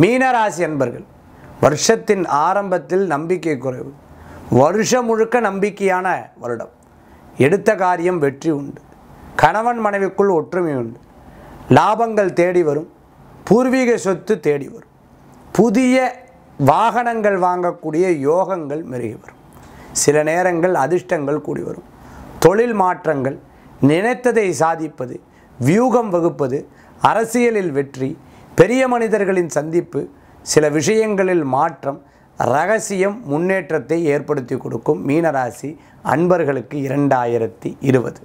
மீனராசி அன்பர்கள் வருஷத்தின் ஆரம்பத்தில் நம்பிக்கை குறைவு வருஷம் முழுக்க நம்பிக்கையான வருடம். எடுத்த காரியம் வெற்றி உண்டு. கணவன் மனைவிக்குள் ஒற்றுமை உண்டு. லாபங்கள் தேடி வரும். பூர்வீக சொத்து தேடி வரும். புதிய வாகனங்கள் வாங்கக்கூடிய யோகங்கள் மெருகி வரும். சில நேரங்கள் அதிர்ஷ்டங்கள் கூடி வரும். தொழில் மாற்றங்கள் நினைத்ததை சாதிப்பது வியூகம் வகுப்பது அரசியலில் வெற்றி பெரிய மனிதர்களின் சந்திப்பு சில விஷயங்களில் மாற்றம் ரகசியம் முன்னேற்றத்தை ஏற்படுத்தி கொடுக்கும் மீனராசி அன்பர்களுக்கு இரண்டாயிரத்தி இருபது.